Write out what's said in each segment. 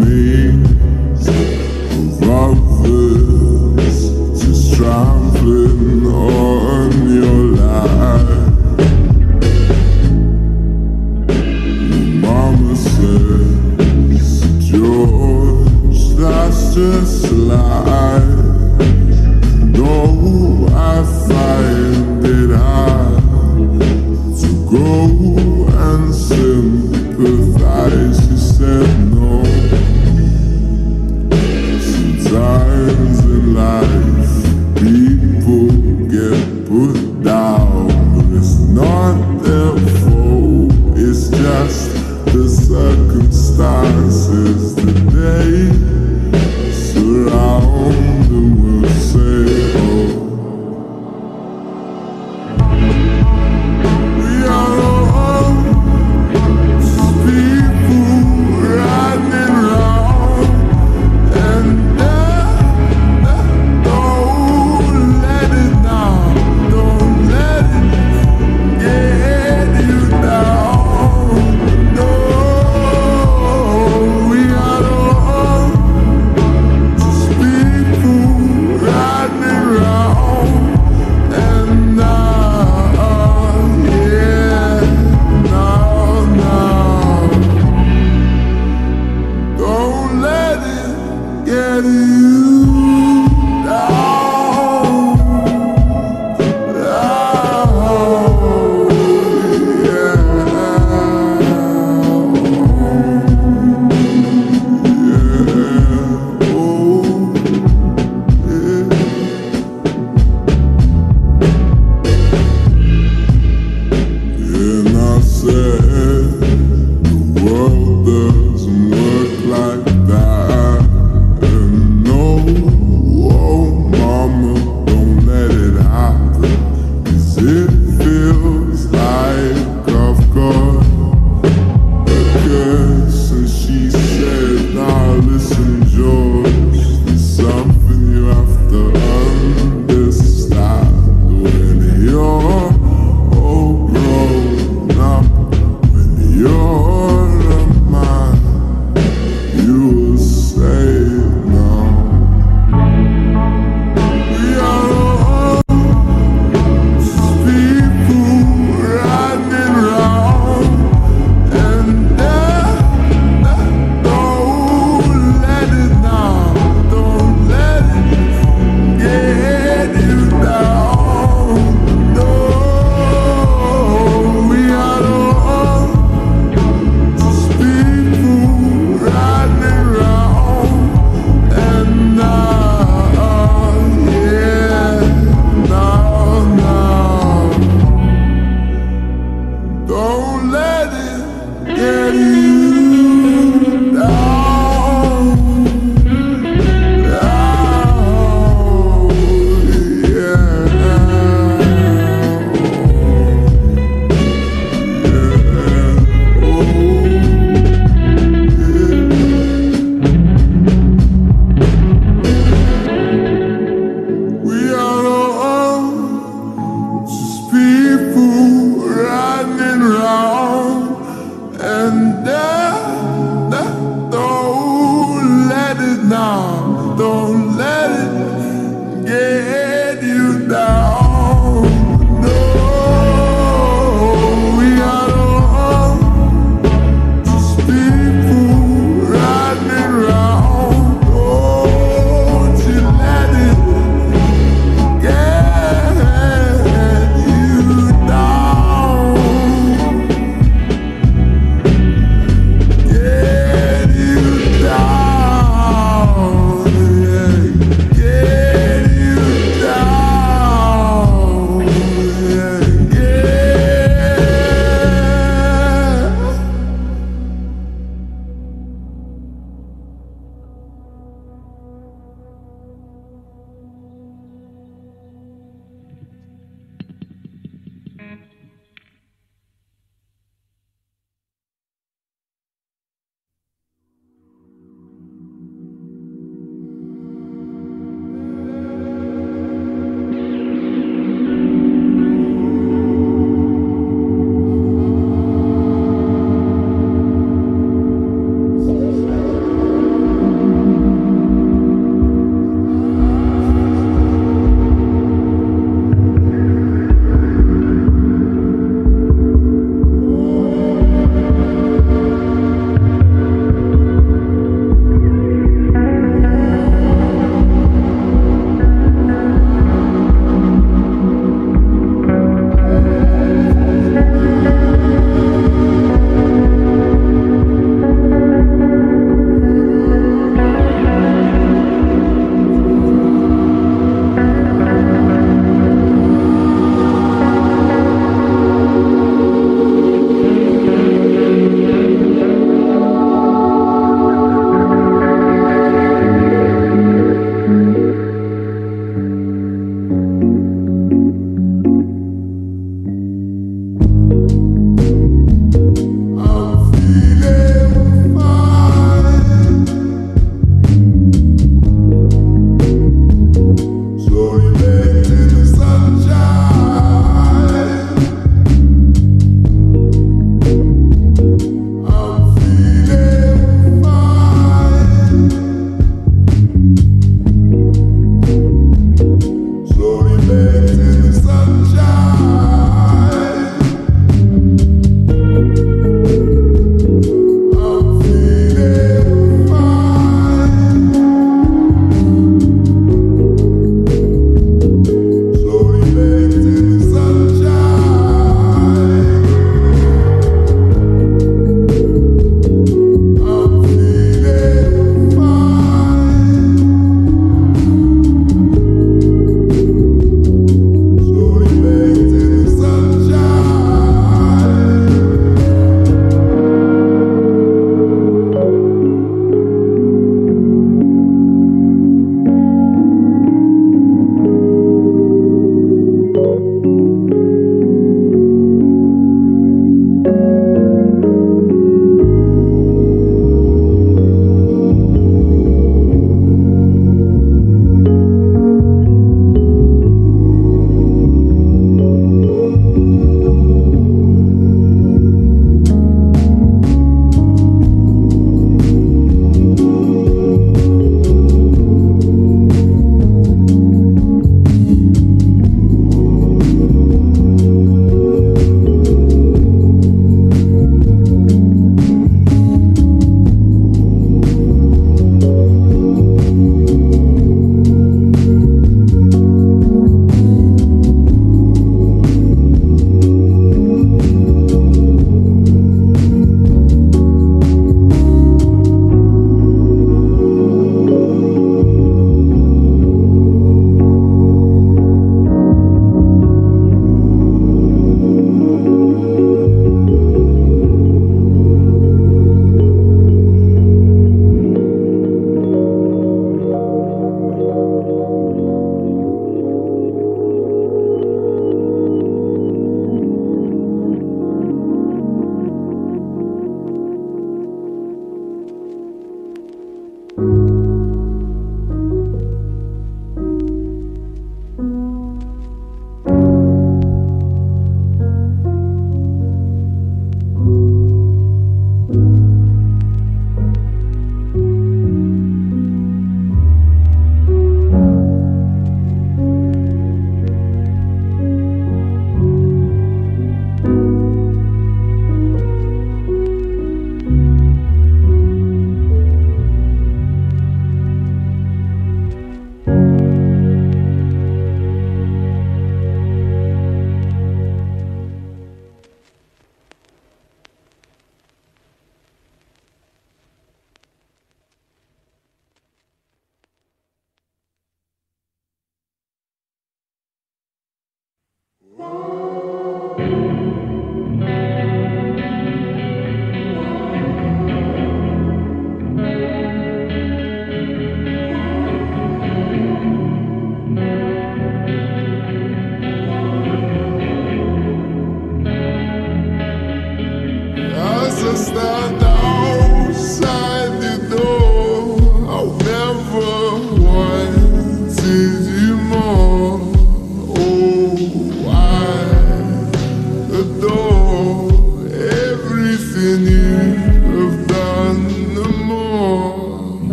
the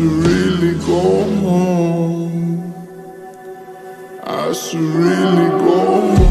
should really go home. I should really go home.